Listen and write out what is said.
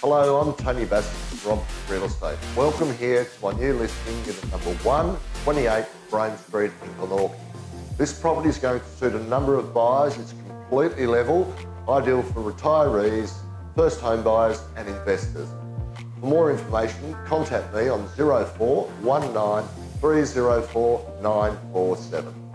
Hello, I'm Tony Bacic from Real Estate. Welcome here to my new listing at number 128 Frome Street in Glenorchy. This property is going to suit a number of buyers. It's completely level, ideal for retirees, first home buyers and investors. For more information, contact me on 0419 304 947.